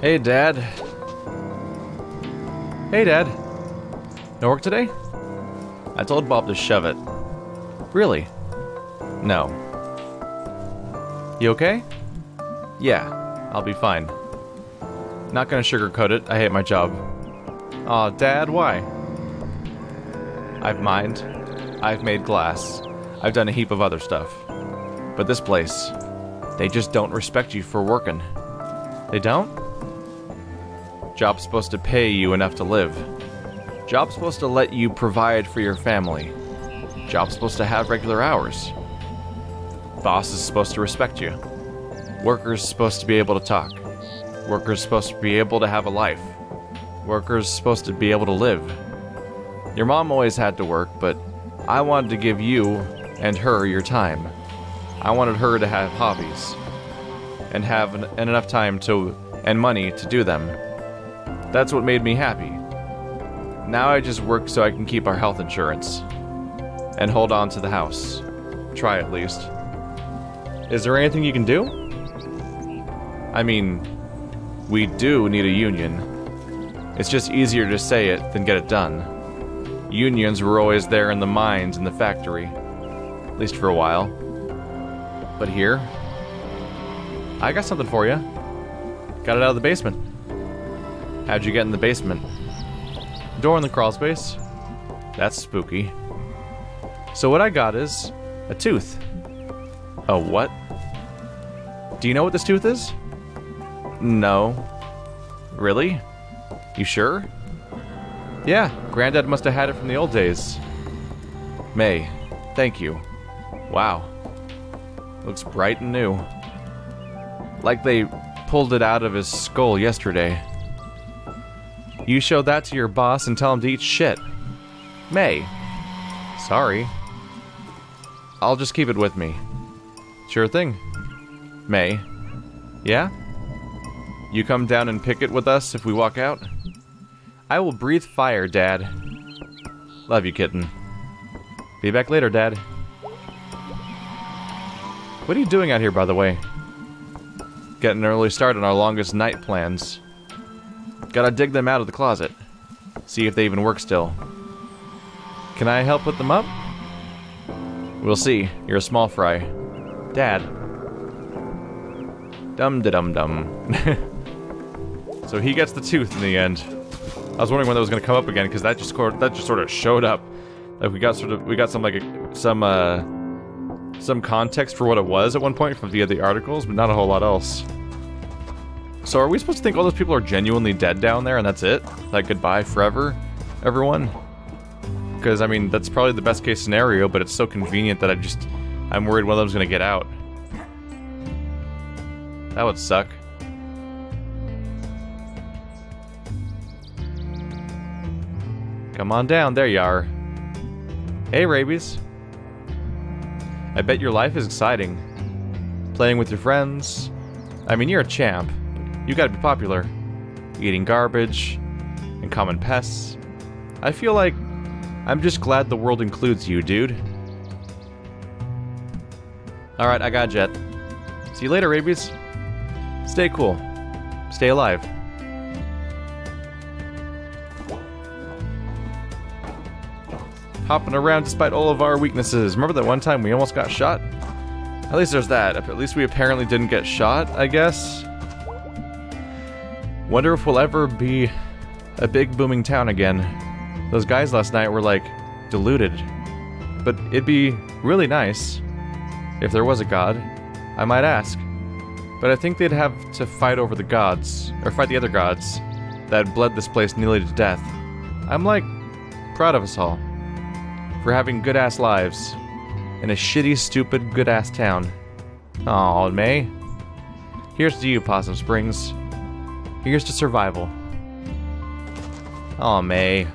Hey, Dad. Hey, Dad. No work today? I told Bob to shove it. Really? No. You okay? Yeah, I'll be fine. Not gonna sugarcoat it, I hate my job. Aw, Dad, why? I've mined. I've made glass. I've done a heap of other stuff. But this place, they just don't respect you for working. They don't? Job's supposed to pay you enough to live. Job's supposed to let you provide for your family. Job's supposed to have regular hours. Boss is supposed to respect you. Workers supposed to be able to talk. Workers supposed to be able to have a life. Workers supposed to be able to live. Your mom always had to work, but I wanted to give you and her your time. I wanted her to have hobbies and have an, enough time to and money to do them. That's what made me happy. Now I just work so I can keep our health insurance and hold on to the house. Try at least. Is there anything you can do? I mean, we do need a union. It's just easier to say it than get it done. Unions were always there in the mines and the factory, at least for a while. But here, I got something for you. Got it out of the basement. How'd you get in the basement? Door in the crawlspace. That's spooky. So what I got is a tooth. A what? Do you know what this tooth is? No. Really? You sure? Yeah, Granddad must have had it from the old days. Mae, thank you. Wow. Looks bright and new. Like they pulled it out of his skull yesterday. You show that to your boss and tell him to eat shit. Mae. Sorry. I'll just keep it with me. Sure thing. Mae. Yeah? You come down and pick it with us if we walk out? I will breathe fire, Dad. Love you, kitten. Be back later, Dad. What are you doing out here, by the way? Getting an early start on our longest night plans. Gotta dig them out of the closet. See if they even work still. Can I help put them up? We'll see. You're a small fry. Dad. Dum da dum dum. so he gets the tooth in the end. I was wondering when that was gonna come up again because that just that just sort of showed up. Like we got sort of we got some like a, some uh some context for what it was at one point from the the articles, but not a whole lot else. So are we supposed to think all those people are genuinely dead down there and that's it? Like goodbye forever, everyone? Because I mean that's probably the best case scenario, but it's so convenient that I just I'm worried one of them's gonna get out. That would suck. Come on down, there you are. Hey, Rabies. I bet your life is exciting. Playing with your friends. I mean, you're a champ. You gotta be popular. Eating garbage. And common pests. I feel like I'm just glad the world includes you, dude. Alright, I got jet. See you later, Rabies. Stay cool. Stay alive. Hopping around despite all of our weaknesses. Remember that one time we almost got shot? At least there's that. At least we apparently didn't get shot, I guess. Wonder if we'll ever be a big booming town again. Those guys last night were like deluded. But it'd be really nice if there was a god. I might ask. But I think they'd have to fight over the gods, or fight the other gods, that bled this place nearly to death. I'm like, proud of us all. For having good ass lives. In a shitty, stupid, good ass town. Aw, Mae. Here's to you, Possum Springs. Here's to survival. Aw, Mae.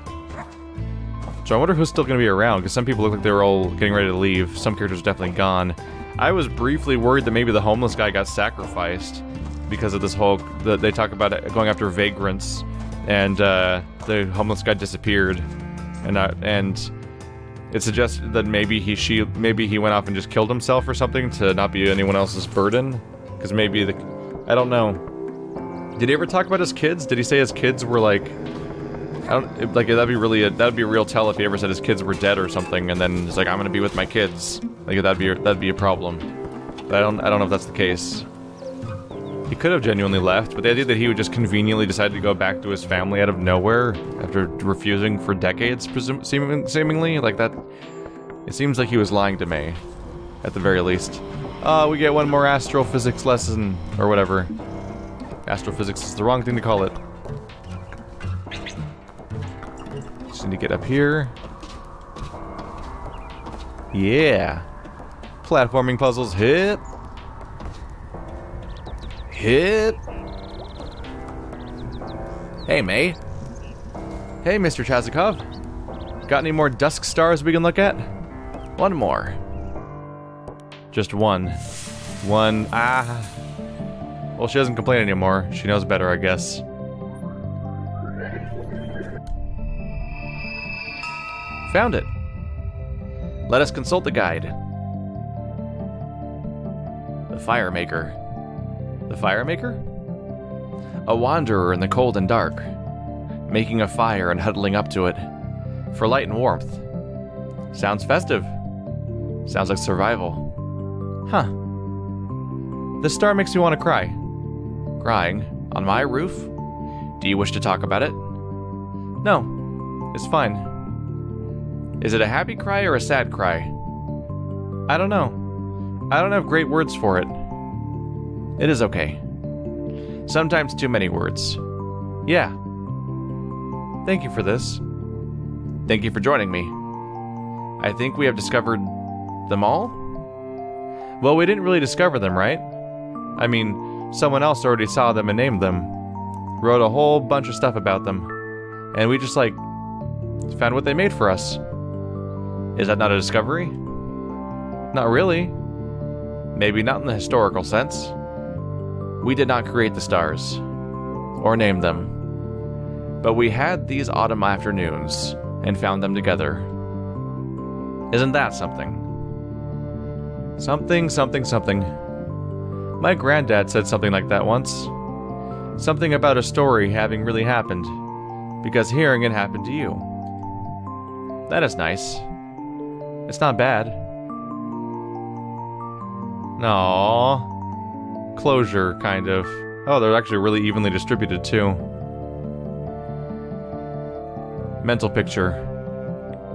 So I wonder who's still gonna be around, because some people look like they're all getting ready to leave. Some characters are definitely gone. I was briefly worried that maybe the homeless guy got sacrificed because of this whole. The, they talk about it going after vagrants, and uh, the homeless guy disappeared, and uh, and it suggested that maybe he she maybe he went off and just killed himself or something to not be anyone else's burden, because maybe the I don't know. Did he ever talk about his kids? Did he say his kids were like I don't like that'd be really a, that'd be a real tell if he ever said his kids were dead or something, and then he's like, I'm gonna be with my kids. Like that'd be that'd be a problem. But I don't I don't know if that's the case. He could have genuinely left, but the idea that he would just conveniently decide to go back to his family out of nowhere after refusing for decades, seeming, seemingly like that, it seems like he was lying to me, at the very least. Uh, we get one more astrophysics lesson or whatever. Astrophysics is the wrong thing to call it. Just need to get up here. Yeah. Platforming puzzles hit. Hit. Hey, Mae. Hey, Mr. Chazikov. Got any more dusk stars we can look at? One more. Just one. One. Ah. Well, she doesn't complain anymore. She knows better, I guess. Found it. Let us consult the guide. The Fire Maker. The Fire Maker? A wanderer in the cold and dark, making a fire and huddling up to it for light and warmth. Sounds festive. Sounds like survival. Huh. This star makes me want to cry. Crying? On my roof? Do you wish to talk about it? No. It's fine. Is it a happy cry or a sad cry? I don't know. I don't have great words for it. It is okay. Sometimes too many words. Yeah. Thank you for this. Thank you for joining me. I think we have discovered them all? Well, we didn't really discover them, right? I mean, someone else already saw them and named them. Wrote a whole bunch of stuff about them. And we just, like, found what they made for us. Is that not a discovery? Not really. Maybe not in the historical sense. We did not create the stars, or name them, but we had these autumn afternoons and found them together. Isn't that something? Something, something, something. My granddad said something like that once. Something about a story having really happened, because hearing it happened to you. That is nice. It's not bad. No. Closure, kind of. Oh, they're actually really evenly distributed, too. Mental picture.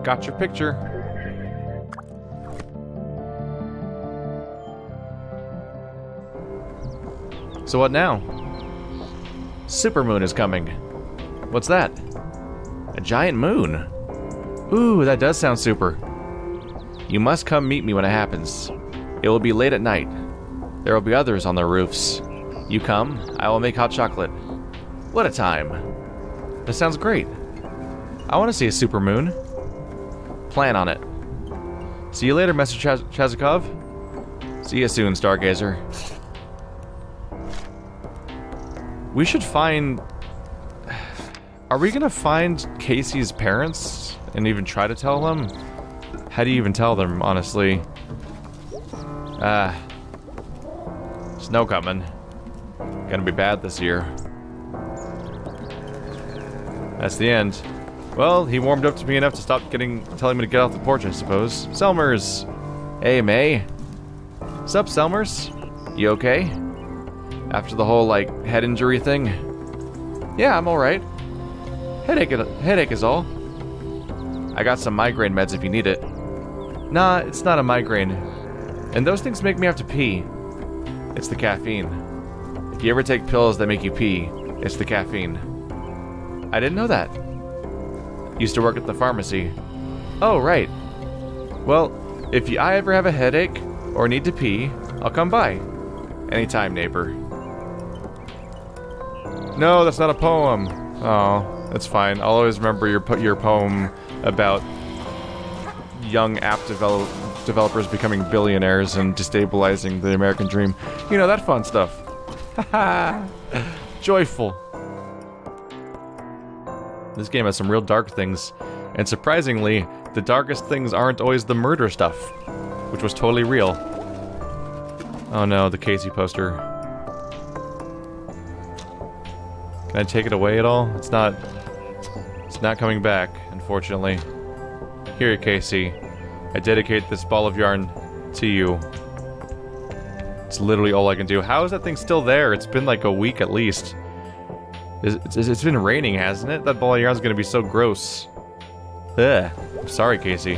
Got your picture. So what now? Supermoon is coming. What's that? A giant moon. Ooh, that does sound super. You must come meet me when it happens. It will be late at night. There will be others on the roofs. You come, I will make hot chocolate. What a time. That sounds great. I want to see a supermoon. Plan on it. See you later, Mr. Chaz. See you soon, Stargazer. We should find... Are we gonna find Casey's parents and even try to tell them? How do you even tell them, honestly? Ah. Snow coming. Gonna be bad this year. That's the end. Well, he warmed up to me enough to stop getting telling me to get off the porch, I suppose. Selmers! Hey, Mae. Sup, Selmers? You okay? After the whole, like, head injury thing? Yeah, I'm alright. Headache, headache is all. I got some migraine meds if you need it. Nah, it's not a migraine. And those things make me have to pee. It's the caffeine. If you ever take pills that make you pee, it's the caffeine. I didn't know that. Used to work at the pharmacy. Oh, right. Well, if I ever have a headache or need to pee, I'll come by. Anytime, neighbor. No, that's not a poem. Oh, that's fine. I'll always remember your your poem about young app develop developers becoming billionaires and destabilizing the American dream. You know, that fun stuff. Joyful. This game has some real dark things, and surprisingly, the darkest things aren't always the murder stuff, which was totally real. Oh no, the Casey poster. Can I take it away at all? It's not... It's not coming back, unfortunately. Here, Casey. I dedicate this ball of yarn to you. It's literally all I can do. How is that thing still there? It's been like a week at least. It's, it's, it's been raining, hasn't it? That ball of yarn's gonna be so gross. Ugh. I'm sorry, Casey.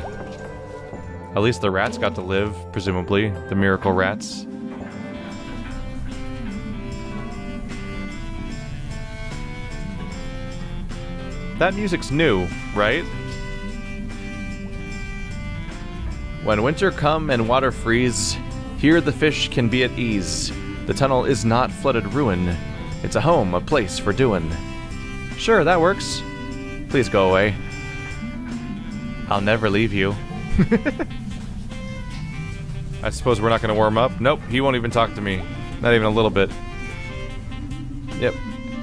At least the rats got to live, presumably. The miracle rats. That music's new, right? When winter come and water freeze, here the fish can be at ease. The tunnel is not flooded ruin. It's a home, a place for doing. Sure, that works. Please go away. I'll never leave you. I suppose we're not gonna warm up? Nope, he won't even talk to me. Not even a little bit. Yep.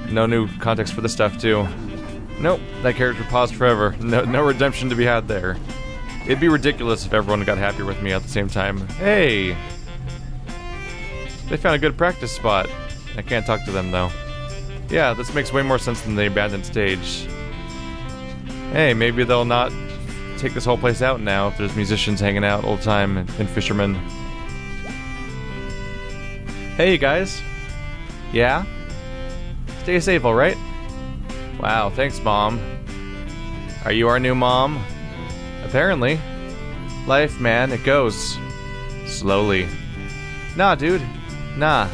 No new context for the stuff, too. Nope, that character paused forever. No, no redemption to be had there. It'd be ridiculous if everyone got happier with me at the same time. Hey! They found a good practice spot. I can't talk to them, though. Yeah, this makes way more sense than the abandoned stage. Hey, maybe they'll not take this whole place out now if there's musicians hanging out all the time and, fishermen. Hey, guys. Yeah? Stay safe, alright? Wow, thanks, Mom. Are you our new mom? Apparently. Life, man, it goes. Slowly. Nah, dude. Nah.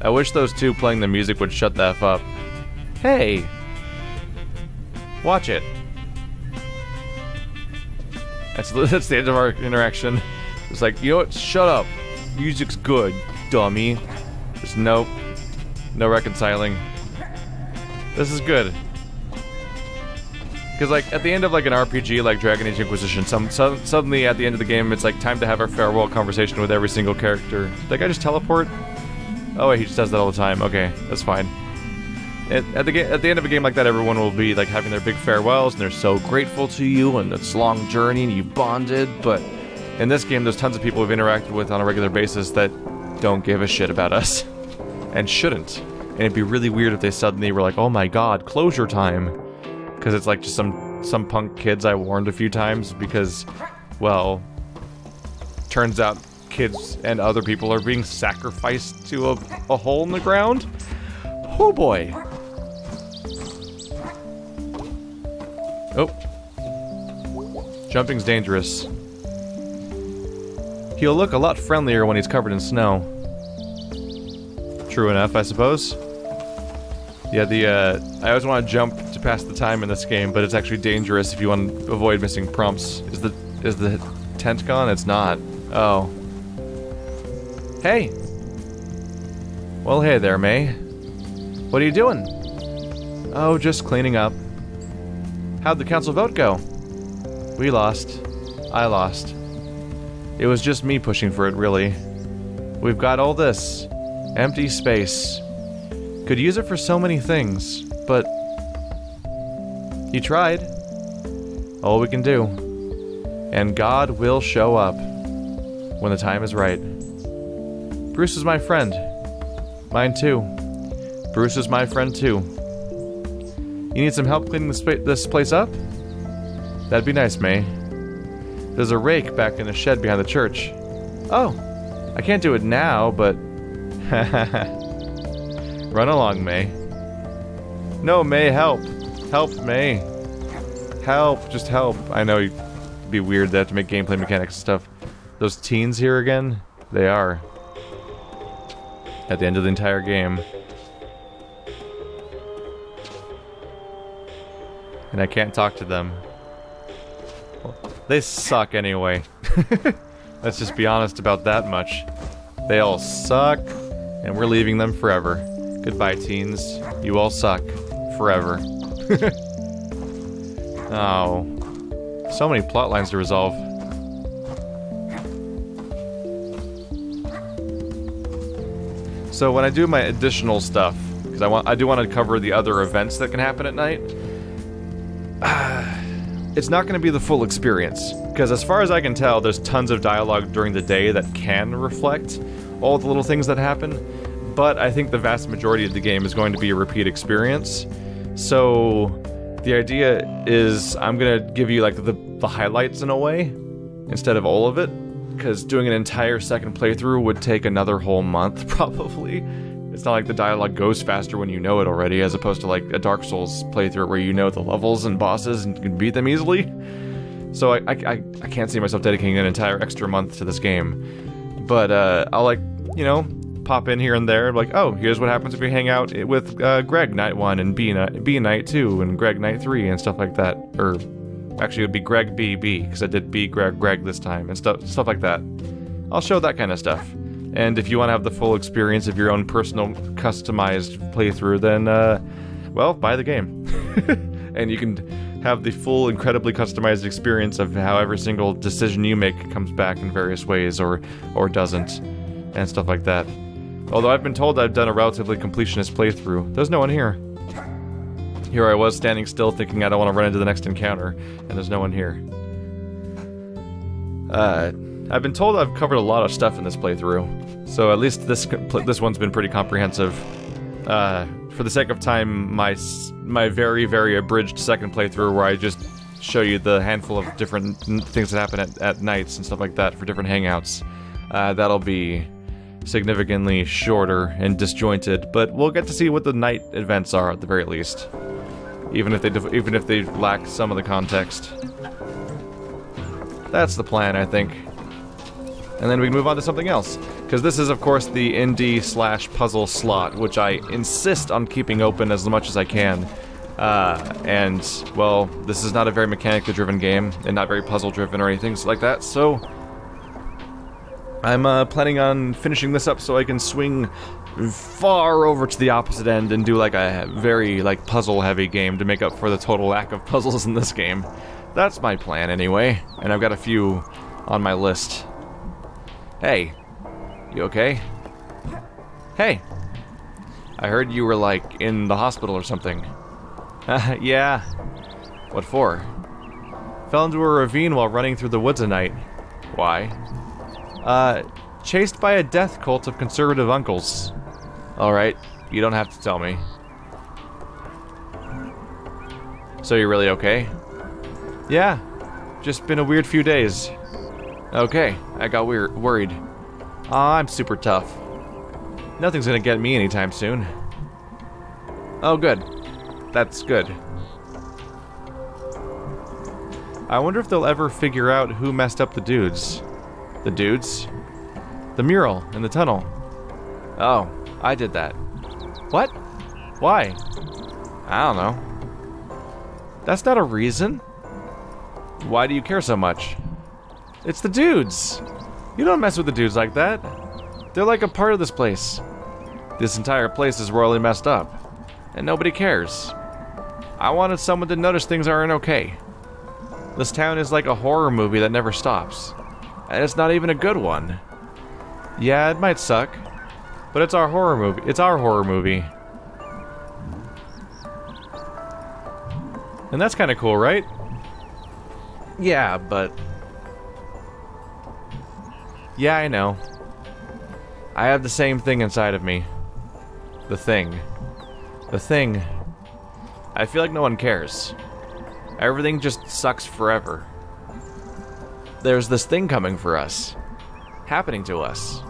I wish those two playing the music would shut the F up. Hey! Watch it. That's, that's the end of our interaction. It's like, you know what? Shut up. Music's good, dummy. There's no... No reconciling. This is good. Because, like, at the end of, like, an RPG like Dragon Age Inquisition, some, some, suddenly at the end of the game, it's, like, time to have our farewell conversation with every single character. Did guy just teleport? Oh, wait, he just does that all the time. Okay, that's fine. At, at, the, at the end of a game like that, everyone will be, like, having their big farewells, and they're so grateful to you, and it's a long journey, and you bonded, but in this game, there's tons of people we've interacted with on a regular basis that don't give a shit about us. And shouldn't. And it'd be really weird if they suddenly were like, oh my god, closure time. Because it's like just some, some punk kids I warned a few times because, well, turns out kids and other people are being sacrificed to a, a hole in the ground. Oh boy. Oh. Jumping's dangerous. He'll look a lot friendlier when he's covered in snow. True enough, I suppose. Yeah, the, uh, I always want to jump to pass the time in this game, but it's actually dangerous if you want to avoid missing prompts. Is the, is the tent gone? It's not. Oh. Hey! Well, hey there, Mae. What are you doing? Oh, just cleaning up. How'd the council vote go? We lost. I lost. It was just me pushing for it, really. We've got all this. Empty space. Could use it for so many things, but... You tried. All we can do. And God will show up. When the time is right. Bruce is my friend. Mine too. Bruce is my friend too. You need some help cleaning this, this place up? That'd be nice, Mae. There's a rake back in the shed behind the church. Oh, I can't do it now, but... Run along, Mae. No, Mae, help. Help, Mae. Help, just help. I know it'd be weird to have to make gameplay mechanics and stuff. Those teens here again? They are. At the end of the entire game. And I can't talk to them. Well, they suck anyway. Let's just be honest about that much. They all suck, and we're leaving them forever. Goodbye, teens. You all suck. Forever. oh. So many plot lines to resolve. So when I do my additional stuff, because I want, I do want to cover the other events that can happen at night. it's not going to be the full experience, because as far as I can tell, there's tons of dialogue during the day that can reflect all the little things that happen, but I think the vast majority of the game is going to be a repeat experience. So the idea is I'm gonna give you like the, the highlights in a way instead of all of it, because doing an entire second playthrough would take another whole month probably. It's not like the dialogue goes faster when you know it already, as opposed to like a Dark Souls playthrough where you know the levels and bosses and can beat them easily. So I, I, I can't see myself dedicating an entire extra month to this game. But uh, I'll like, you know, pop in here and there, like, oh, here's what happens if you hang out with uh, Greg night one and B night, B night two and Greg night three and stuff like that. Or actually, it would be Greg B B because I did B Greg Greg this time and stuff stuff like that. I'll show that kind of stuff. And if you want to have the full experience of your own personal customized playthrough, then, uh, well, buy the game. and you can have the full, incredibly customized experience of how every single decision you make comes back in various ways or or doesn't, and stuff like that. Although I've been told I've done a relatively completionist playthrough, there's no one here. Here I was standing still thinking I don't want to run into the next encounter, and there's no one here. Uh, I've been told I've covered a lot of stuff in this playthrough, so at least this this one's been pretty comprehensive. Uh, for the sake of time, my my very very abridged second playthrough where I just show you the handful of different things that happen at, at nights and stuff like that for different hangouts. Uh, that'll be significantly shorter and disjointed, but we'll get to see what the night events are at the very least, even if they even if they lack some of the context. That's the plan, I think. And then we can move on to something else. Because this is, of course, the indie slash puzzle slot, which I insist on keeping open as much as I can. Uh, and, well, this is not a very mechanically driven game, and not very puzzle driven or anything like that, so... I'm uh, planning on finishing this up so I can swing far over to the opposite end and do like a very like puzzle heavy game to make up for the total lack of puzzles in this game. That's my plan anyway, and I've got a few on my list. Hey, you okay? Hey! I heard you were, like, in the hospital or something. yeah. What for? Fell into a ravine while running through the woods at night. Why? Uh, chased by a death cult of conservative uncles. Alright, you don't have to tell me. So you're really okay? Yeah, just been a weird few days. Okay, I got weird, worried. I'm super tough. Nothing's gonna get me anytime soon. Oh, good. That's good. I wonder if they'll ever figure out who messed up the dudes. The dudes? The mural in the tunnel. Oh, I did that. What? Why? I don't know. That's not a reason. Why do you care so much? It's the dudes. You don't mess with the dudes like that. They're like a part of this place. This entire place is royally messed up. And nobody cares. I wanted someone to notice things aren't okay. This town is like a horror movie that never stops. And it's not even a good one. Yeah, it might suck. But it's our horror movie. It's our horror movie. And that's kind of cool, right? Yeah, but yeah, I know. I have the same thing inside of me. The thing. The thing. I feel like no one cares. Everything just sucks forever. There's this thing coming for us. Happening to us.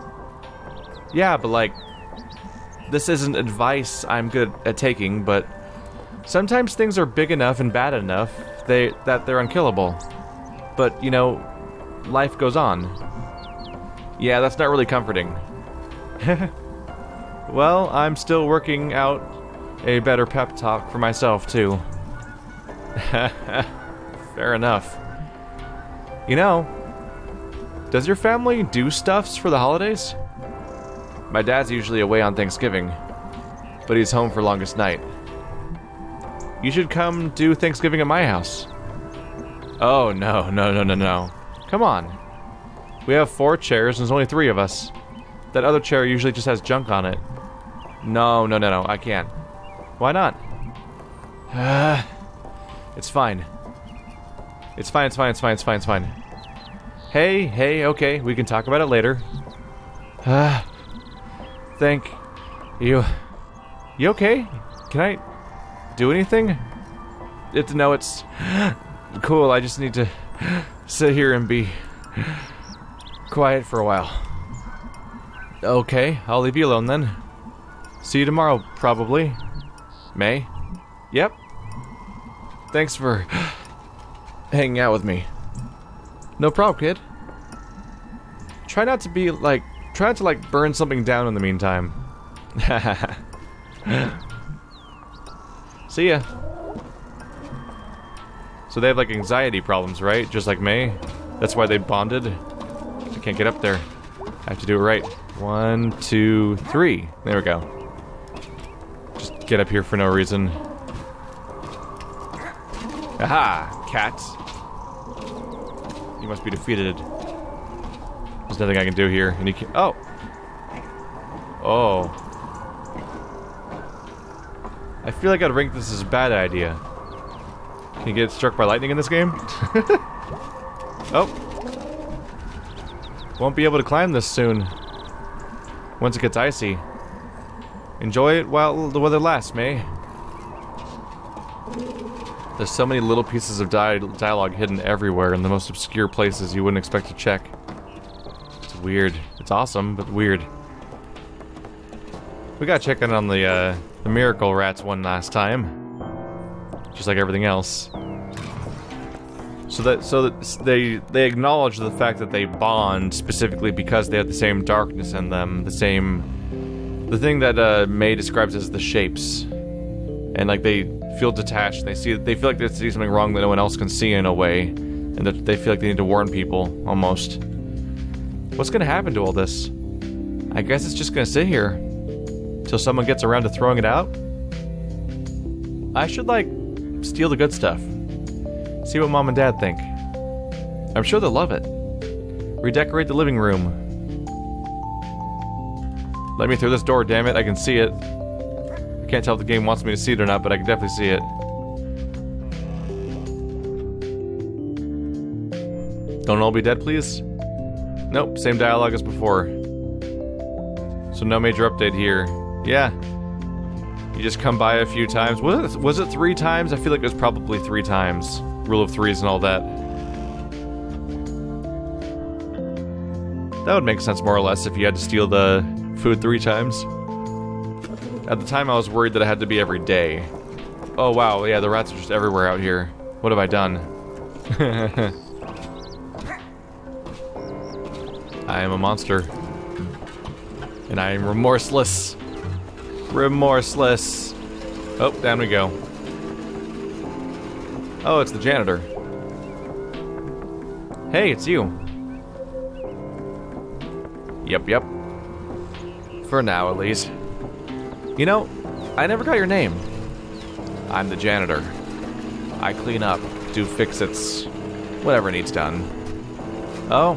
Yeah, but like, this isn't advice I'm good at taking, but sometimes things are big enough and bad enough they that they're unkillable. But, you know, life goes on. Yeah, that's not really comforting. well, I'm still working out a better pep talk for myself, too. Fair enough. You know, does your family do stuffs for the holidays? My dad's usually away on Thanksgiving, but he's home for longest night. You should come do Thanksgiving at my house. Oh, no, no, no, no, no. Come on. We have four chairs, and there's only three of us. That other chair usually just has junk on it. No, no, no, no, I can't. Why not? Uh, it's fine. It's fine, it's fine, it's fine, it's fine, it's fine. Hey, hey, okay, we can talk about it later. Uh, thank, You... You okay? Can I do anything? It's, no, it's cool. I just need to sit here and be quiet for a while. Okay, I'll leave you alone then. See you tomorrow, probably. Mae? Yep. Thanks for hanging out with me. No problem, kid. Try not to be, like, try not to, like, burn something down in the meantime. See ya. So they have, like, anxiety problems, right? Just like me? That's why they bonded? I can't get up there. I have to do it right. One, two, three. There we go. Just get up here for no reason. Aha! Cat. You must be defeated. There's nothing I can do here. And you can- Oh! Oh. I feel like I'd rank this as a bad idea. Can you get struck by lightning in this game? oh. Won't be able to climb this soon. Once it gets icy. Enjoy it while the weather lasts, Mae. There's so many little pieces of di dialogue hidden everywhere in the most obscure places you wouldn't expect to check. It's weird. It's awesome, but weird. We got checking on the, uh, the miracle rats one last time. Just like everything else. So that so that they they acknowledge the fact that they bond specifically because they have the same darkness in them, the same the thing that uh, Mae describes as the shapes, and like they feel detached. They see they feel like they see something wrong that no one else can see in a way, and that they feel like they need to warn people almost. What's gonna happen to all this? I guess it's just gonna sit here till someone gets around to throwing it out. I should like steal the good stuff. See what mom and dad think. I'm sure they'll love it. Redecorate the living room. Let me through this door, damn it. I can see it. Can't tell if the game wants me to see it or not, but I can definitely see it. Don't all be dead, please? Nope, same dialogue as before. So no major update here. Yeah. You just come by a few times. Was it, was it three times? I feel like it was probably three times. Rule of threes and all that. That would make sense more or less if you had to steal the food three times. At the time I was worried that it had to be every day. Oh wow, yeah, the rats are just everywhere out here. What have I done? I am a monster. And I am remorseless. Remorseless. Oh, down we go. Oh, it's the janitor. Hey, it's you. Yep, yep. For now, at least. You know, I never got your name. I'm the janitor. I clean up, do fix-its, whatever needs done. Oh.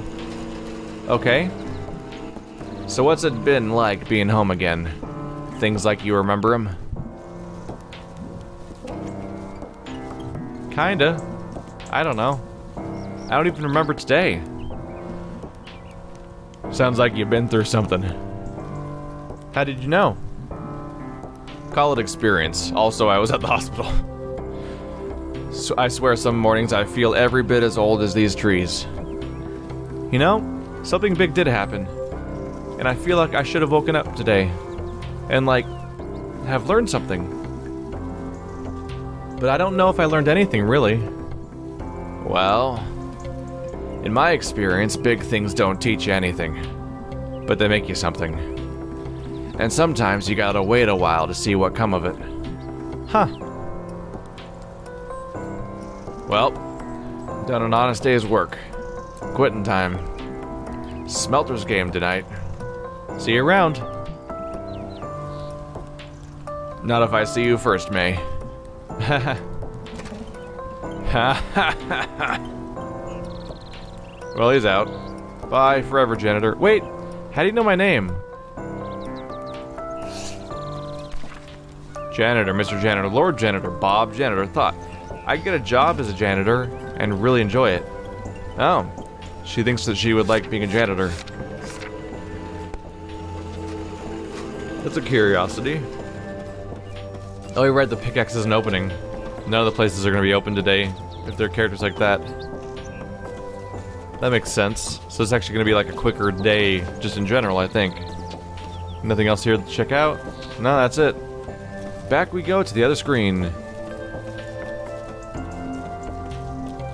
Okay. So what's it been like being home again? Things like you remember them? Kinda. I don't know. I don't even remember today. Sounds like you've been through something. How did you know? Call it experience. Also, I was at the hospital. So I swear some mornings I feel every bit as old as these trees. You know, something big did happen. And I feel like I should have woken up today. And like, have learned something. But I don't know if I learned anything, really. Well, in my experience, big things don't teach you anything. But they make you something. And sometimes you gotta wait a while to see what come of it. Huh. Well, done an honest day's work. Quitting time. Smelters game tonight. See you around. Not if I see you first, Mae. Haha Ha ha ha Well, he's out. Bye forever, janitor. Wait, how do you know my name? Janitor, Mr. Janitor, Lord Janitor, Bob Janitor thought I'd get a job as a janitor and really enjoy it. Oh, she thinks that she would like being a janitor. That's a curiosity. Oh, you're right, the pickaxe isn't opening. None of the places are going to be open today if they're characters like that. That makes sense. So it's actually going to be like a quicker day, just in general, I think. Nothing else here to check out? No, that's it. Back we go to the other screen.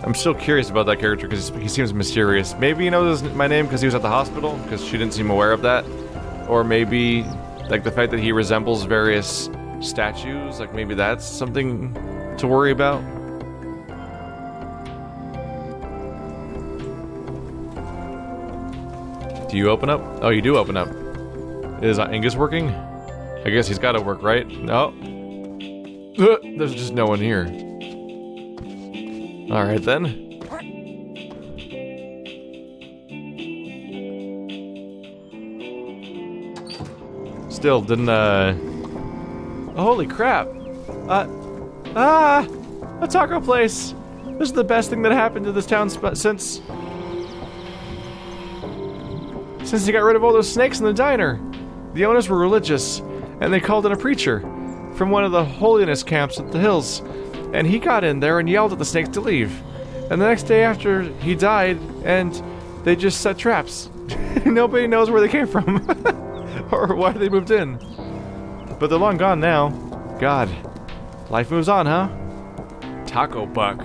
I'm still curious about that character because he seems mysterious. Maybe he knows my name because he was at the hospital, because she didn't seem aware of that. Or maybe, like, the fact that he resembles various statues, like, maybe that's something to worry about. Do you open up? Oh, you do open up. Is Angus working? I guess he's got to work, right? No. There's just no one here. Alright then. Still didn't, uh... holy crap! Uh... Ah! A taco place! This is the best thing that happened to this town since... Since he got rid of all those snakes in the diner. The owners were religious, and they called in a preacher from one of the holiness camps at the hills and he got in there and yelled at the snakes to leave. And the next day after he died, and they just set traps. Nobody knows where they came from or why they moved in. But they're long gone now. God, life moves on, huh? Taco Buck.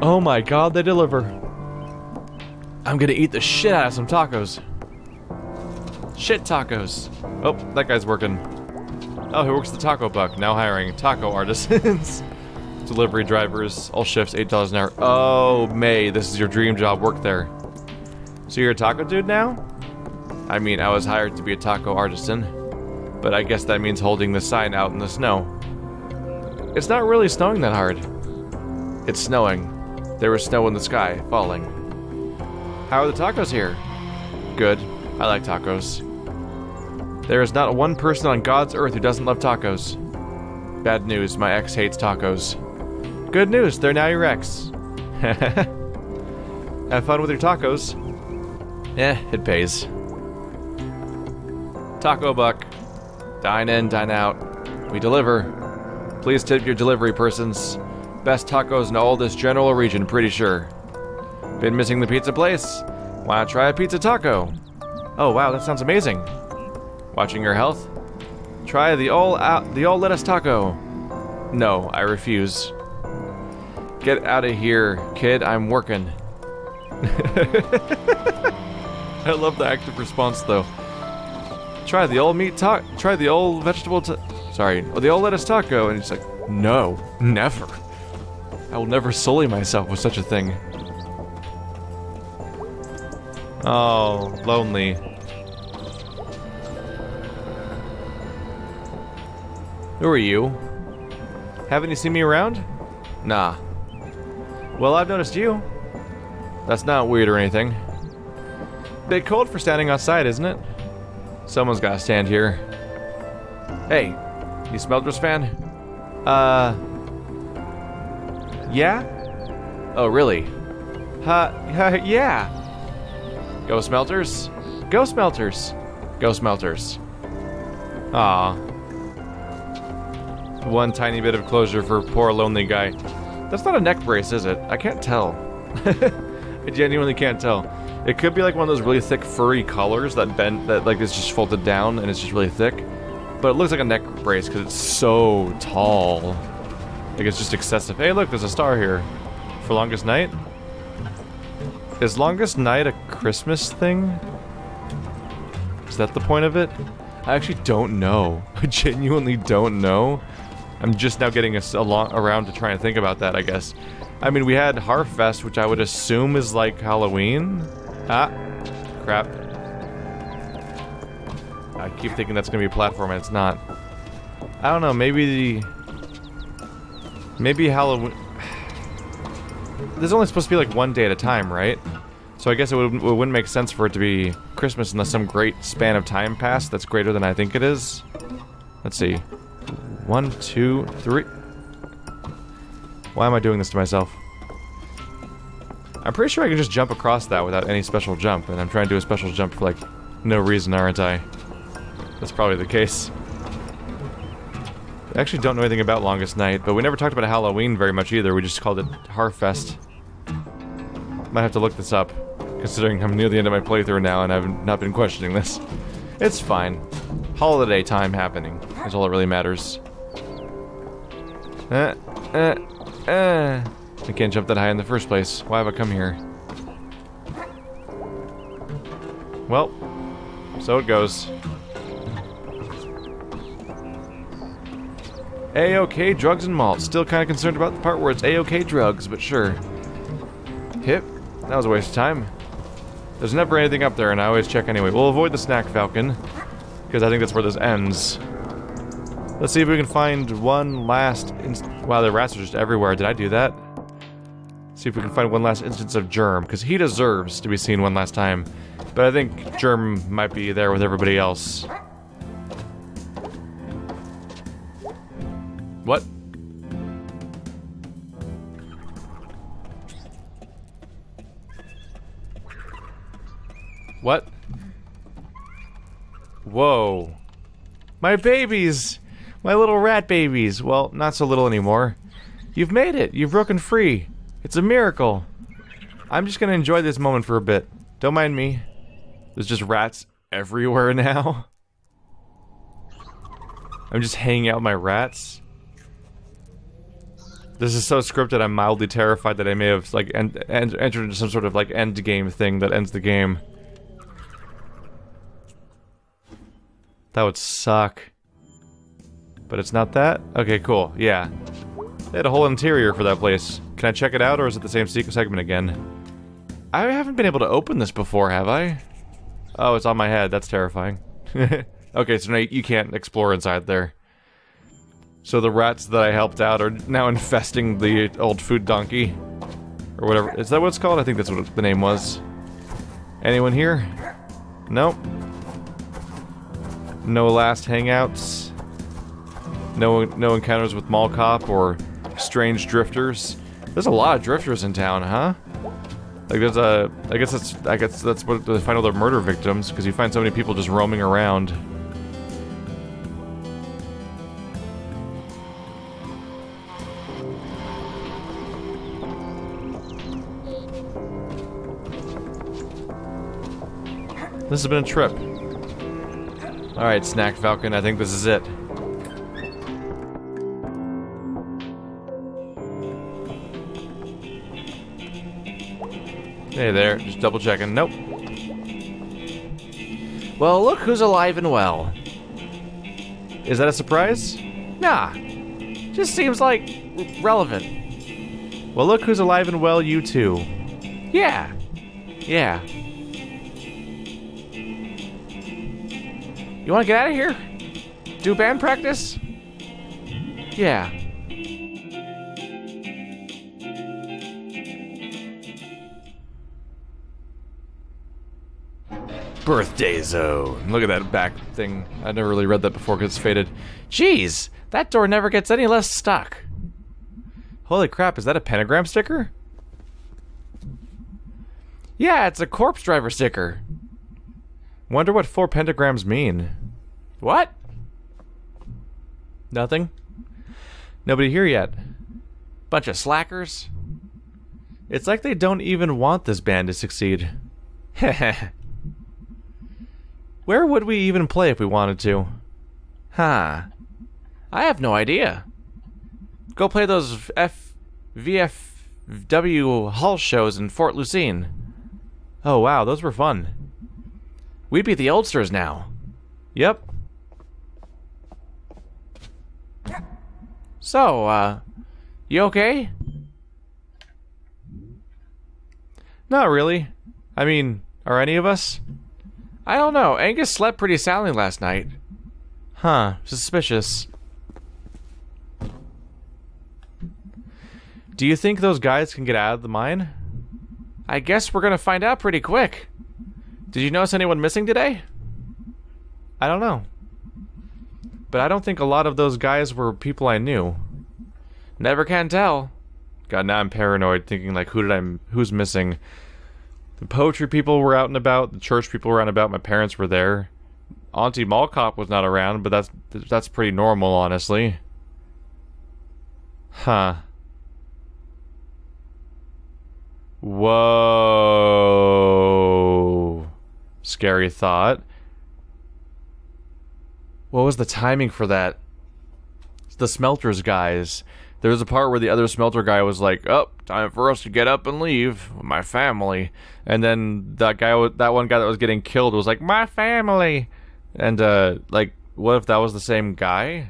Oh my god, they deliver. I'm gonna eat the shit out of some tacos. Shit tacos. Oh, that guy's working. Oh, he works the Taco Buck, now hiring taco artisans. Delivery drivers, all shifts, $8 an hour. Oh, Mae, this is your dream job, work there. So you're a taco dude now? I mean, I was hired to be a taco artisan, but I guess that means holding the sign out in the snow. It's not really snowing that hard. It's snowing. There was snow in the sky, falling. How are the tacos here? Good. I like tacos. There is not one person on God's earth who doesn't love tacos. Bad news, my ex hates tacos. Good news, they're now your ex. Have fun with your tacos. Eh, it pays. Taco Buck. Dine in, dine out. We deliver. Please tip your delivery persons. Best tacos in all this general region, pretty sure. Been missing the pizza place? Wanna try a pizza taco? Oh wow, that sounds amazing. Watching your health? Try the all out the all lettuce taco. No, I refuse. Get out of here, kid. I'm working. I love the active response though. Try the old meat taco. Try the old vegetable. Sorry, the old lettuce taco, and he's like, no, never. I will never sully myself with such a thing. Oh, lonely. Who are you? Haven't you seen me around? Nah. Well, I've noticed you. That's not weird or anything. Bit cold for standing outside, isn't it? Someone's gotta stand here. Hey, you Smelters fan? Uh... Yeah? Oh, really? Uh, uh yeah. Go Smelters? Go Smelters! Go Smelters. Aw one tiny bit of closure for poor lonely guy. That's not a neck brace, is it? I can't tell. I genuinely can't tell. It could be like one of those really thick furry collars that bend, that like is just folded down and it's just really thick. But it looks like a neck brace because it's so tall. Like it's just excessive. Hey look, there's a star here. For longest night? Is longest night a Christmas thing? Is that the point of it? I actually don't know. I genuinely don't know. I'm just now getting us along around to trying to think about that, I guess. I mean, we had Harfest, which I would assume is like Halloween. Ah, crap. I keep thinking that's gonna be a platform, and it's not. I don't know, maybe the... Maybe Halloween... There's only supposed to be like one day at a time, right? So I guess it, would, it wouldn't make sense for it to be Christmas unless some great span of time passed that's greater than I think it is. Let's see. One, two, three. Why am I doing this to myself? I'm pretty sure I can just jump across that without any special jump, and I'm trying to do a special jump for, like, no reason, aren't I? That's probably the case. I actually don't know anything about Longest Night, but we never talked about Halloween very much either. We just called it Harfest. Might have to look this up, considering I'm near the end of my playthrough now and I've not been questioning this. It's fine. Holiday time happening is all that really matters. Uh, uh, uh. I can't jump that high in the first place. Why have I come here? Well, so it goes. A-OK drugs and malt. Still kind of concerned about the part where it's A-OK drugs, but sure. Hip. That was a waste of time. There's never anything up there, and I always check anyway. We'll avoid the snack falcon, because I think that's where this ends. Let's see if we can find one last Wow, the rats are just everywhere. Did I do that? See if we can find one last instance of Germ, because he deserves to be seen one last time. But I think Germ might be there with everybody else. What? What? Whoa. My babies! My little rat babies! Well, not so little anymore. You've made it! You've broken free! It's a miracle! I'm just gonna enjoy this moment for a bit. Don't mind me. There's just rats everywhere now. I'm just hanging out with my rats. This is so scripted, I'm mildly terrified that I may have, like, en en entered into some sort of, like, end game thing that ends the game. That would suck. But it's not that? Okay, cool. Yeah. They had a whole interior for that place. Can I check it out, or is it the same secret segment again? I haven't been able to open this before, have I? Oh, it's on my head. That's terrifying. okay, so now you can't explore inside there. So the rats that I helped out are now infesting the old food donkey. Or whatever. Is that what it's called? I think that's what the name was. Anyone here? Nope. No last hangouts. No no encounters with Mall Cop or strange drifters. There's a lot of drifters in town, huh? Like there's a, I guess that's, I guess that's what they find all the murder victims because you find so many people just roaming around. This has been a trip. Alright, Snack Falcon, I think this is it. Hey there, just double checking. Nope. Well, look who's alive and well. Is that a surprise? Nah. Just seems like relevant. Well, look who's alive and well, you too. Yeah. Yeah. You want to get out of here? Do band practice? Yeah. Birthday zone. Look at that back thing. I never really read that before because it's faded. Jeez, that door never gets any less stuck. Holy crap, is that a pentagram sticker? Yeah, it's a corpse driver sticker. Wonder what four pentagrams mean. What? Nothing? Nobody here yet. Bunch of slackers. It's like they don't even want this band to succeed. Heh Where would we even play if we wanted to? Huh. I have no idea. Go play those F VFW Hall shows in Fort Lucenne. Oh wow, those were fun. We'd be the oldsters now. Yep. So, uh, you okay? Not really. I mean, are any of us? I don't know. Angus slept pretty soundly last night. Huh, suspicious. Do you think those guys can get out of the mine? I guess we're gonna find out pretty quick. Did you notice anyone missing today? I don't know. But I don't think a lot of those guys were people I knew. Never can tell. God, now I'm paranoid, thinking like, who did I, who's missing? The poetry people were out and about. The church people were out and about. My parents were there. Auntie Mallcop was not around, but that's that's pretty normal, honestly. Huh. Whoa. Scary thought. What was the timing for that? The smelters guys. There was a part where the other smelter guy was like, "Oh, time for us to get up and leave, my family." And then that guy, that one guy that was getting killed, was like, "My family," and uh, like, what if that was the same guy?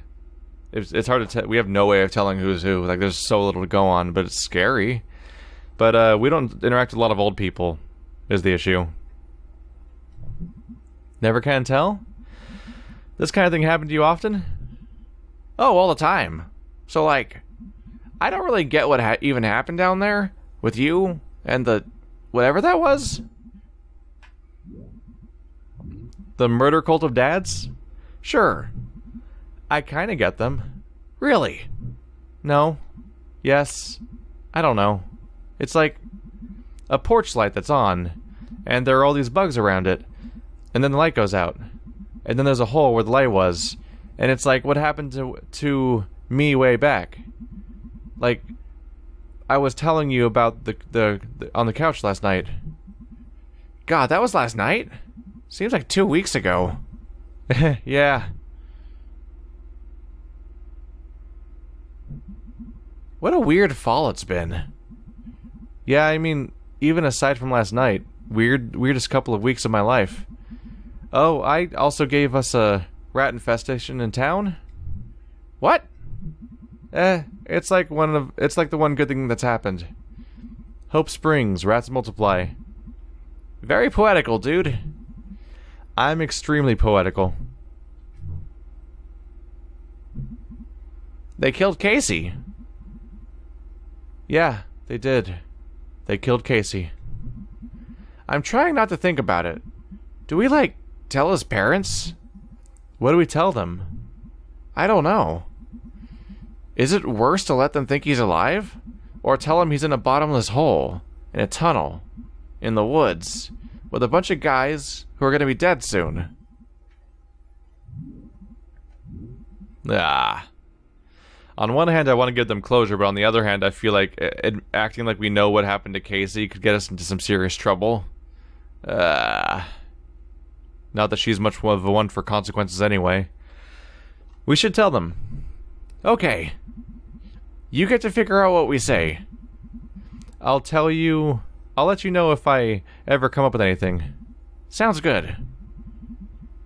It's, it's hard to tell. We have no way of telling who's who. Like, there's so little to go on, but it's scary. But uh, we don't interact with a lot of old people, is the issue. Never can tell? This kind of thing happen to you often? Oh, all the time. So, like, I don't really get what ha even happened down there with you and the whatever that was. The murder cult of dads? Sure. I kind of get them. Really? No. Yes. I don't know. It's like a porch light that's on, and there are all these bugs around it, and then the light goes out, and then there's a hole where the light was, and it's like what happened to to me way back. Like I was telling you about the, the, the on the couch last night. God, that was last night? Seems like two weeks ago. yeah. What a weird fall it's been. Yeah, I mean, even aside from last night, weird, weirdest couple of weeks of my life. Oh, I also gave us a rat infestation in town. What? Eh, it's like one of it's like the one good thing that's happened. Hope Springs, rats multiply. Very poetical, dude. I'm extremely poetical. They killed Casey. Yeah, they did. They killed Casey. I'm trying not to think about it. Do we, like, tell his parents? What do we tell them? I don't know. Is it worse to let them think he's alive? Or tell him he's in a bottomless hole, in a tunnel, in the woods, with a bunch of guys who are going to be dead soon? Ah. On one hand, I want to give them closure, but on the other hand, I feel like it, acting like we know what happened to Casey could get us into some serious trouble. Ah. Not that she's much of a one for consequences anyway. We should tell them. Okay. You get to figure out what we say. I'll tell you... I'll let you know if I ever come up with anything. Sounds good.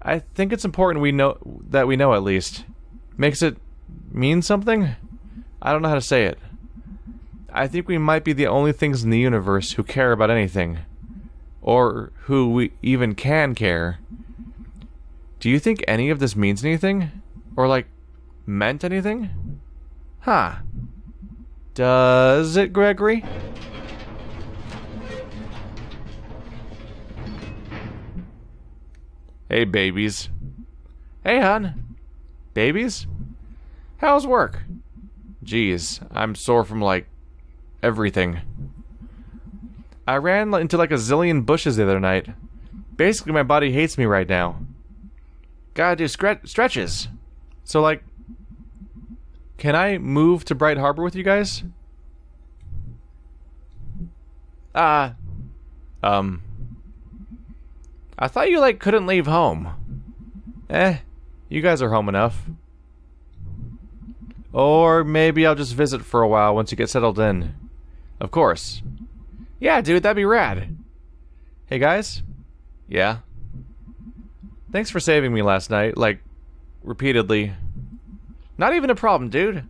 I think it's important we know that we know at least. Makes it mean something? I don't know how to say it. I think we might be the only things in the universe who care about anything. Or who we even can care. Do you think any of this means anything? Or like, meant anything? Huh. Does it, Gregory? Hey, babies. Hey, hon. Babies? How's work? Jeez, I'm sore from, like, everything. I ran into like a zillion bushes the other night. Basically, my body hates me right now. Gotta do stretches. So, like, can I move to Bright Harbor with you guys? Uh, um, I thought you, like, couldn't leave home. Eh, you guys are home enough. Or maybe I'll just visit for a while once you get settled in. Of course. Yeah, dude, that'd be rad. Hey, guys? Yeah? Thanks for saving me last night, like, repeatedly. Not even a problem, dude.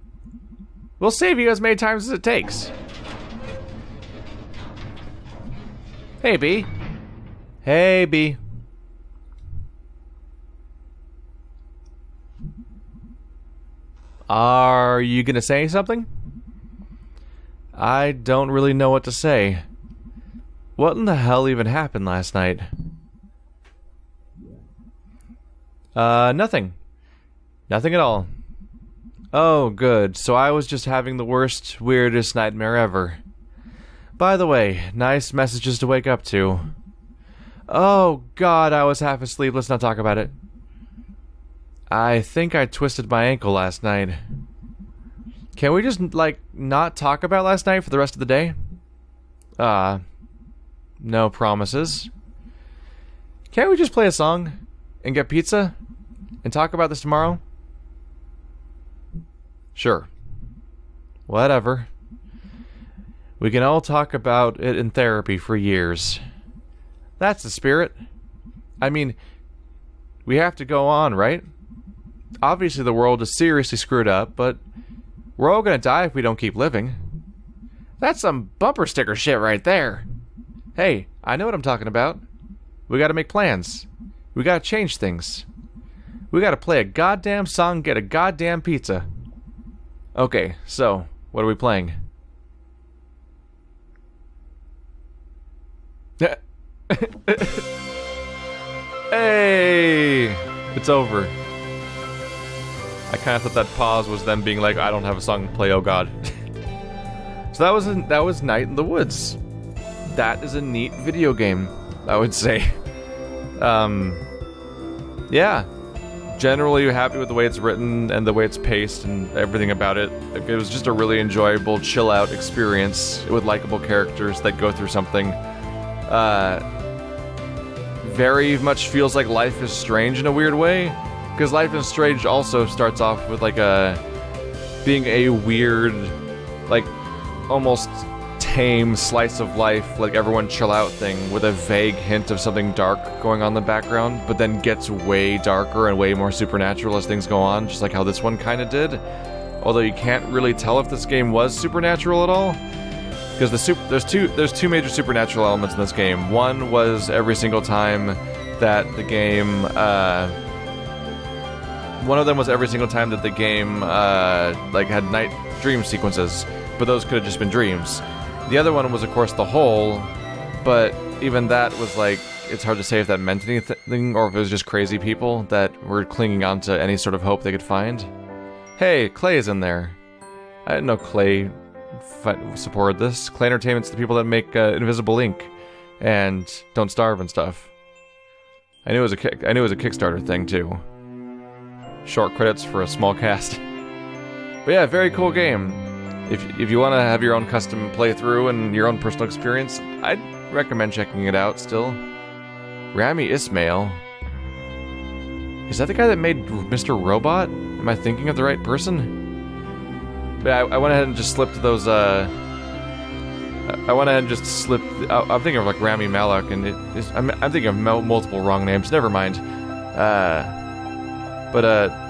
We'll save you as many times as it takes. Hey, Bea. Hey, Bea. Are you gonna say something? I don't really know what to say. What in the hell even happened last night? Uh, nothing. Nothing at all. Oh, good. So I was just having the worst, weirdest nightmare ever. By the way, nice messages to wake up to. Oh, God, I was half asleep. Let's not talk about it. I think I twisted my ankle last night. Can we just, like, not talk about last night for the rest of the day? Uh, no promises. Can't we just play a song and get pizza and talk about this tomorrow? Sure. Whatever. We can all talk about it in therapy for years. That's the spirit. I mean, we have to go on, right? Obviously, the world is seriously screwed up, but we're all gonna die if we don't keep living. That's some bumper sticker shit right there. Hey, I know what I'm talking about. We gotta make plans. We gotta change things. We gotta play a goddamn song, get a goddamn pizza. Okay, so, what are we playing? hey! It's over. I kind of thought that pause was them being like, I don't have a song to play, oh god. so that was a, that was Night in the Woods. That is a neat video game, I would say. Um, yeah, generally happy with the way it's written and the way it's paced and everything about it. It was just a really enjoyable, chill out experience with likable characters that go through something. Uh, very much feels like Life is Strange in a weird way, because Life is Strange also starts off with like a being a weird, like almost tame slice of life, like everyone chill out thing with a vague hint of something dark going on in the background, but then gets way darker and way more supernatural as things go on, just like how this one kind of did. Although you can't really tell if this game was supernatural at all, because the super, there's two there's two major supernatural elements in this game. One was every single time that the game. Uh, one of them was every single time that the game uh, like had night dream sequences, but those could have just been dreams. The other one was, of course, the hole, but even that was like, it's hard to say if that meant anything or if it was just crazy people that were clinging on to any sort of hope they could find. Hey, Klei is in there. I didn't know Klei supported this. Klei Entertainment's the people that make uh, Invisible, Inc. and Don't Starve and stuff. I knew it was a. I knew it was a Kickstarter thing too. Short credits for a small cast. But yeah, very cool game if, if you want to have your own custom playthrough and your own personal experience, I'd recommend checking it out still. Rami Ismail. Is that the guy that made Mr. Robot? Am I thinking of the right person? But I, I went ahead and just slipped those, uh... I went ahead and just slipped... I, am thinking of, like, Rami Malek, and it is, I'm, I'm thinking of multiple wrong names. Never mind. Uh... But, uh...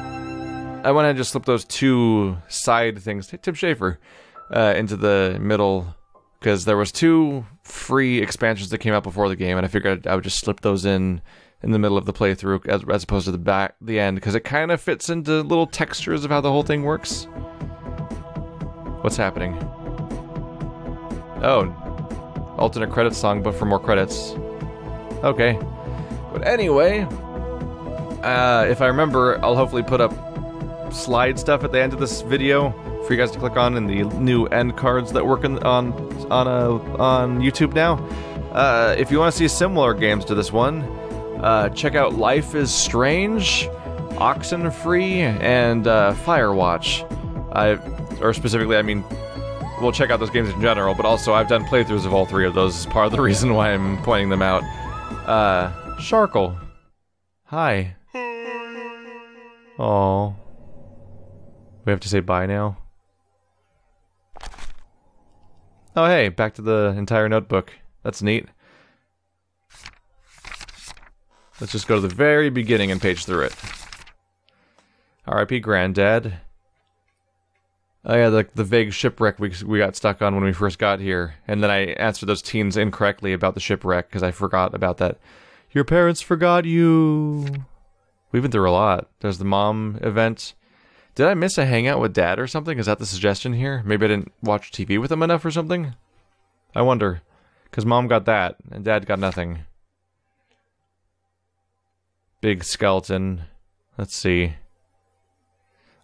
I went and just slipped those two side things, Tim Schafer, uh, into the middle because there was two free expansions that came out before the game, and I figured I would just slip those in in the middle of the playthrough as, as opposed to the back, the end, because it kind of fits into little textures of how the whole thing works. What's happening? Oh, alternate credits song, but for more credits. Okay, but anyway, uh, if I remember, I'll hopefully put up slide stuff at the end of this video for you guys to click on in the new end cards that work in, on on a, on YouTube now. Uh, if you want to see similar games to this one, uh, check out Life is Strange, Oxenfree, and uh, Firewatch. I, or specifically, I mean, we'll check out those games in general, but also I've done playthroughs of all three of those part of the reason why I'm pointing them out. Uh, Sharkle. Hi. Oh. We have to say bye now. Oh hey, back to the entire notebook. That's neat. Let's just go to the very beginning and page through it. R.I.P. Granddad. Oh yeah, the, the vague shipwreck we, we got stuck on when we first got here. And then I answered those teens incorrectly about the shipwreck because I forgot about that. Your parents forgot you. We've been through a lot. There's the mom event. Did I miss a hangout with dad or something? Is that the suggestion here? Maybe I didn't watch TV with him enough or something? I wonder. Because mom got that, and dad got nothing. Big skeleton. Let's see.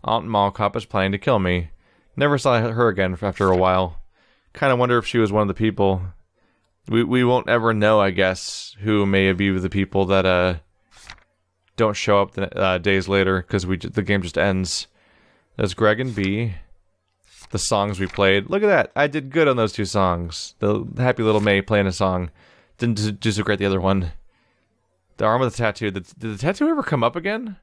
Aunt Mallcop is planning to kill me. Never saw her again after a while. Kind of wonder if she was one of the people. We we won't ever know, I guess, who may be the people that uh don't show up the, uh, days later because we the game just ends. There's Gregg and Bea. The songs we played. Look at that. I did good on those two songs. The Happy Little Mae playing a song. Didn't do so great the other one. The arm of the tattoo. Did, did the tattoo ever come up again?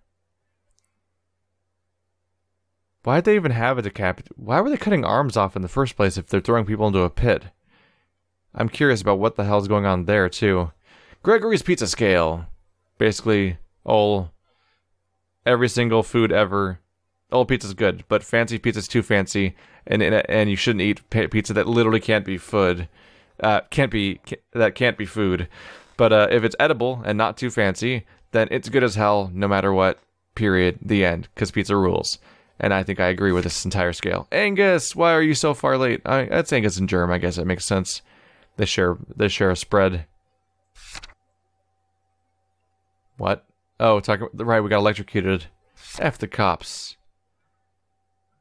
Why'd they even have a decapit? Why were they cutting arms off in the first place if they're throwing people into a pit? I'm curious about what the hell's going on there, too. Gregory's Pizza Scale. Basically, all every single food ever. All pizza's good, but fancy pizza's too fancy, and and, and you shouldn't eat pizza that literally can't be food. Uh, can't be that can't be food. But uh, if it's edible and not too fancy, then it's good as hell, no matter what. Period. The end. Because pizza rules. And I think I agree with this entire scale. Angus, why are you so far late? I, that's Angus and Germ. I guess it makes sense. They share they share a spread. What? Oh, talking right. We got electrocuted. F the cops.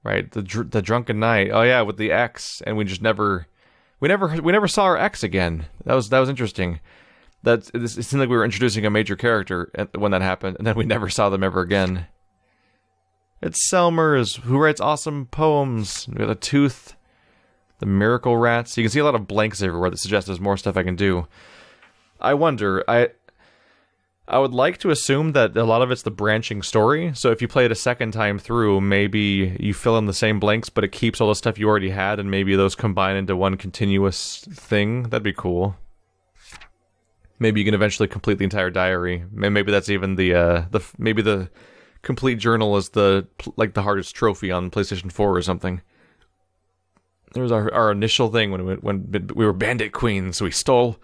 Right. The dr the drunken night. Oh yeah, with the X, and we just never, we never we never saw our X again. That was that was interesting. That it seemed like we were introducing a major character when that happened, and then we never saw them ever again. It's Selmers, who writes awesome poems. We got a tooth, the miracle rats. You can see a lot of blanks everywhere that suggest there's more stuff I can do. I wonder. I I would like to assume that a lot of it's the branching story. So if you play it a second time through, maybe you fill in the same blanks, but it keeps all the stuff you already had, and maybe those combine into one continuous thing. That'd be cool. Maybe you can eventually complete the entire diary. Maybe that's even the uh, the maybe the complete journal is the like the hardest trophy on PlayStation 4 or something. There was our, our initial thing when we, when we were bandit queens. We stole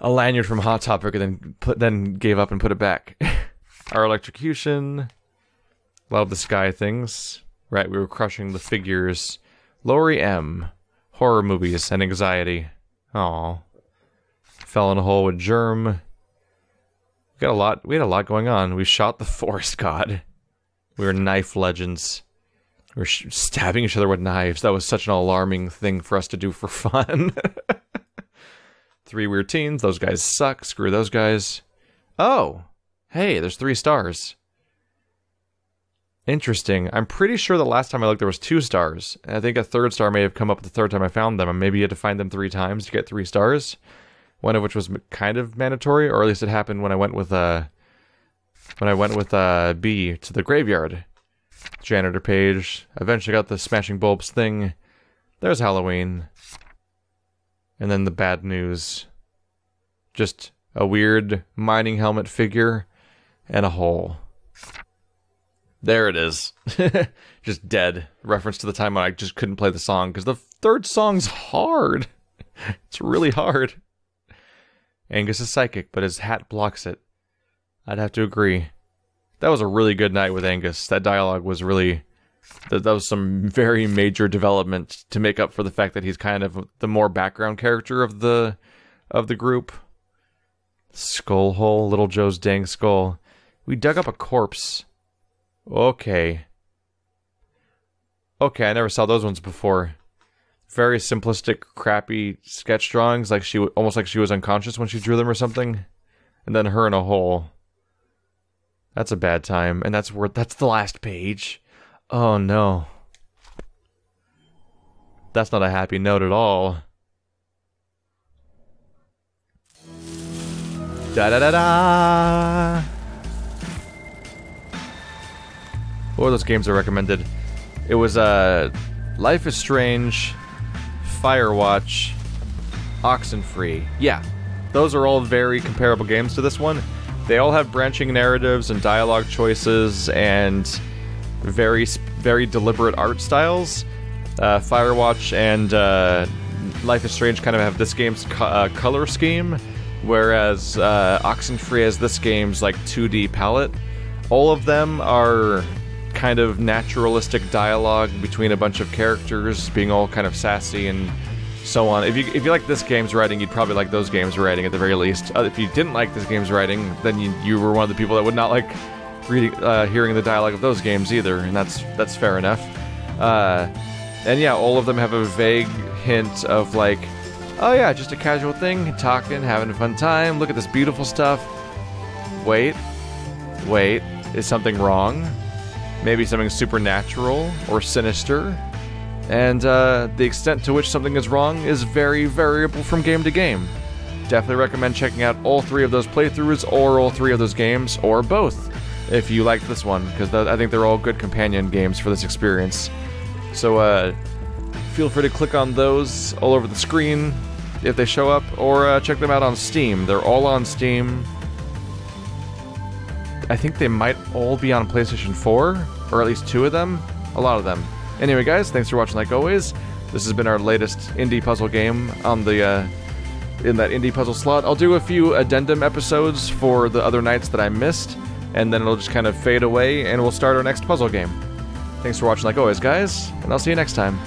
a lanyard from Hot Topic and then put, then gave up and put it back. our electrocution, of the sky things. Right, we were crushing the figures. Lori M, horror movies and anxiety. Aw. Fell in a hole with Germ. We got a lot. We had a lot going on. We shot the forest god. We were knife legends. We were stabbing each other with knives. That was such an alarming thing for us to do for fun. Three weird teens. Those guys suck. Screw those guys. Oh, hey, there's three stars. Interesting. I'm pretty sure the last time I looked there was two stars. I think a third star may have come up the third time I found them, and maybe you had to find them three times to get three stars one of which was kind of mandatory, or at least it happened when I went with uh when I went with uh Bea to the graveyard. Janitor page. Eventually got the smashing bulbs thing. There's Halloween. And then the bad news. Just a weird mining helmet figure and a hole. There it is. just dead. Reference to the time when I just couldn't play the song because the third song's hard. it's really hard. Angus is psychic, but his hat blocks it. I'd have to agree. That was a really good night with Angus. That dialogue was really that, that was some very major development to make up for the fact that he's kind of the more background character of the of the group. Skull hole, little Joe's dang skull. We dug up a corpse. Okay. Okay, I never saw those ones before very simplistic, crappy sketch drawings, like she almost like she was unconscious when she drew them or something, and then her in a hole. That's a bad time, and that's where that's the last page. Oh no. That's not a happy note at all. Da da da da. What were those games I recommended? It was uh, Life is Strange, Firewatch, Oxenfree. Yeah, those are all very comparable games to this one. They all have branching narratives and dialogue choices and very, very deliberate art styles. Uh, Firewatch and uh, Life is Strange kind of have this game's co uh, color scheme, whereas uh, Oxenfree has this game's like 2D palette. All of them are kind of naturalistic dialogue between a bunch of characters being all kind of sassy and so on. If you if you like this game's writing, you'd probably like those games writing at the very least. Uh, if you didn't like this game's writing, then you, you were one of the people that would not like reading uh, hearing the dialogue of those games either, and that's that's fair enough. Uh, and yeah, all of them have a vague hint of like, oh yeah, just a casual thing, talking, having a fun time. Look at this beautiful stuff. Wait, wait, is something wrong? Maybe something supernatural or sinister? And uh, the extent to which something is wrong is very variable from game to game. Definitely recommend checking out all three of those playthroughs or all three of those games, or both, if you liked this one, because I think they're all good companion games for this experience. So uh, feel free to click on those all over the screen if they show up, or uh, check them out on Steam. They're all on Steam. I think they might all be on PlayStation 4, or at least two of them. A lot of them. Anyway, guys, thanks for watching like always. This has been our latest indie puzzle game on the uh, in that indie puzzle slot. I'll do a few addendum episodes for the other nights that I missed, and then it'll just kind of fade away, and we'll start our next puzzle game. Thanks for watching like always, guys, and I'll see you next time.